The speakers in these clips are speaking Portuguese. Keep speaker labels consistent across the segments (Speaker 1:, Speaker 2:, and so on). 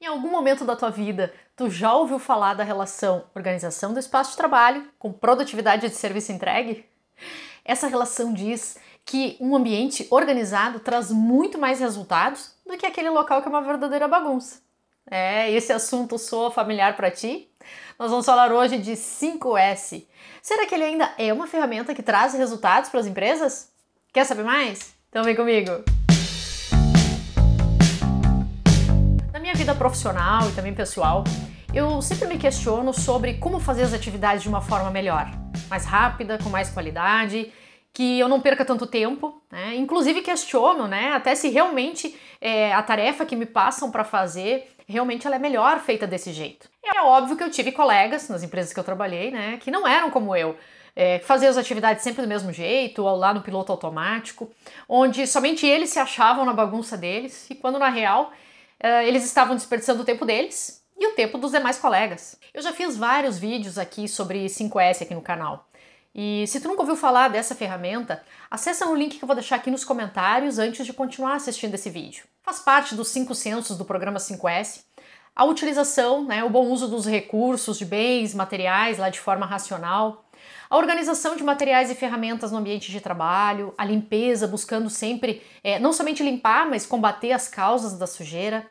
Speaker 1: Em algum momento da tua vida, tu já ouviu falar da relação organização do espaço de trabalho com produtividade de serviço entregue? Essa relação diz que um ambiente organizado traz muito mais resultados do que aquele local que é uma verdadeira bagunça. É, esse assunto soa familiar para ti? Nós vamos falar hoje de 5S. Será que ele ainda é uma ferramenta que traz resultados para as empresas? Quer saber mais? Então vem comigo! Vida profissional e também pessoal, eu sempre me questiono sobre como fazer as atividades de uma forma melhor, mais rápida, com mais qualidade, que eu não perca tanto tempo, né? Inclusive questiono, né, até se realmente é, a tarefa que me passam para fazer realmente ela é melhor feita desse jeito. É óbvio que eu tive colegas nas empresas que eu trabalhei, né, que não eram como eu. É, fazer as atividades sempre do mesmo jeito, ou lá no piloto automático, onde somente eles se achavam na bagunça deles, e quando na real eles estavam desperdiçando o tempo deles e o tempo dos demais colegas. Eu já fiz vários vídeos aqui sobre 5S aqui no canal. E se tu nunca ouviu falar dessa ferramenta, acessa no link que eu vou deixar aqui nos comentários antes de continuar assistindo esse vídeo. Faz parte dos cinco censos do programa 5S a utilização, né, o bom uso dos recursos de bens, materiais lá de forma racional, a organização de materiais e ferramentas no ambiente de trabalho, a limpeza, buscando sempre é, não somente limpar, mas combater as causas da sujeira,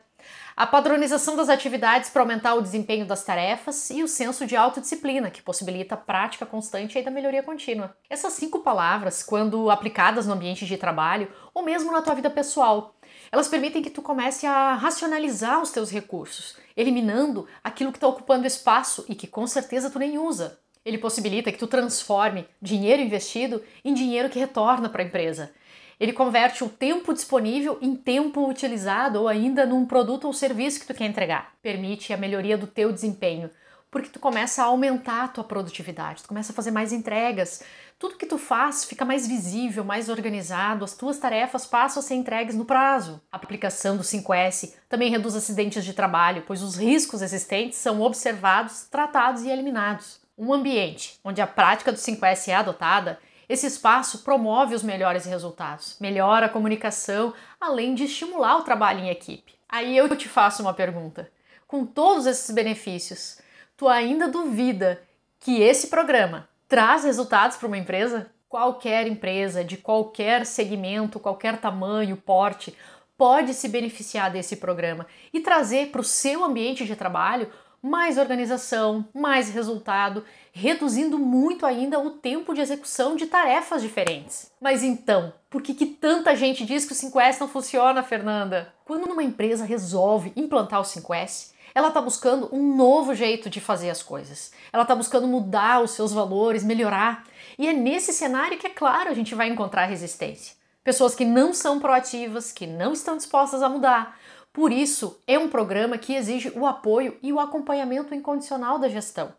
Speaker 1: a padronização das atividades para aumentar o desempenho das tarefas e o senso de autodisciplina, que possibilita a prática constante e da melhoria contínua. Essas cinco palavras, quando aplicadas no ambiente de trabalho ou mesmo na tua vida pessoal, elas permitem que tu comece a racionalizar os teus recursos, eliminando aquilo que está ocupando espaço e que com certeza tu nem usa. Ele possibilita que tu transforme dinheiro investido em dinheiro que retorna para a empresa. Ele converte o tempo disponível em tempo utilizado ou ainda num produto ou serviço que tu quer entregar. Permite a melhoria do teu desempenho, porque tu começa a aumentar a tua produtividade, tu começa a fazer mais entregas. Tudo que tu faz fica mais visível, mais organizado, as tuas tarefas passam a ser entregues no prazo. A aplicação do 5S também reduz acidentes de trabalho, pois os riscos existentes são observados, tratados e eliminados um ambiente onde a prática do 5S é adotada, esse espaço promove os melhores resultados, melhora a comunicação, além de estimular o trabalho em equipe. Aí eu te faço uma pergunta: com todos esses benefícios, tu ainda duvida que esse programa traz resultados para uma empresa? Qualquer empresa, de qualquer segmento, qualquer tamanho, porte, pode se beneficiar desse programa e trazer para o seu ambiente de trabalho mais organização, mais resultado, reduzindo muito ainda o tempo de execução de tarefas diferentes. Mas então, por que, que tanta gente diz que o 5S não funciona, Fernanda? Quando uma empresa resolve implantar o 5S, ela está buscando um novo jeito de fazer as coisas. Ela está buscando mudar os seus valores, melhorar. E é nesse cenário que, é claro, a gente vai encontrar resistência. Pessoas que não são proativas, que não estão dispostas a mudar, por isso, é um programa que exige o apoio e o acompanhamento incondicional da gestão.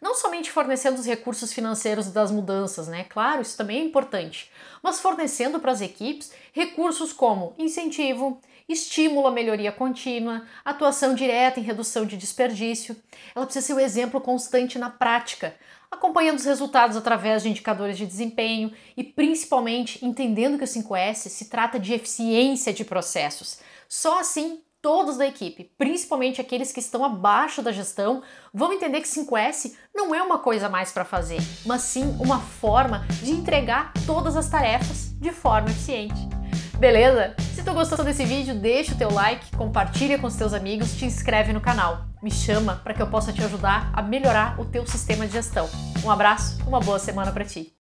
Speaker 1: Não somente fornecendo os recursos financeiros das mudanças, né? Claro, isso também é importante, mas fornecendo para as equipes recursos como incentivo, estímulo à melhoria contínua, atuação direta em redução de desperdício. Ela precisa ser o um exemplo constante na prática, acompanhando os resultados através de indicadores de desempenho e principalmente entendendo que o 5S se trata de eficiência de processos só assim todos da equipe, principalmente aqueles que estão abaixo da gestão, vão entender que 5S não é uma coisa mais para fazer, mas sim uma forma de entregar todas as tarefas de forma eficiente. Beleza? Tu gostou desse vídeo, deixa o teu like, compartilha com os teus amigos, te inscreve no canal. Me chama para que eu possa te ajudar a melhorar o teu sistema de gestão. Um abraço, uma boa semana para ti.